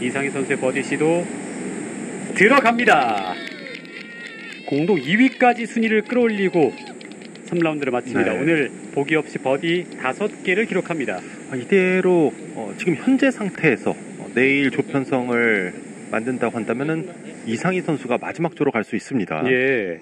이상희 선수의 버디 시도 들어갑니다. 공동 2위까지 순위를 끌어올리고 3라운드를 마칩니다. 네. 오늘 보기 없이 버디 5개를 기록합니다. 아, 이대로 어, 지금 현재 상태에서 어, 내일 조편성을 만든다고 한다면 이상희 선수가 마지막 조로 갈 수 있습니다. 예.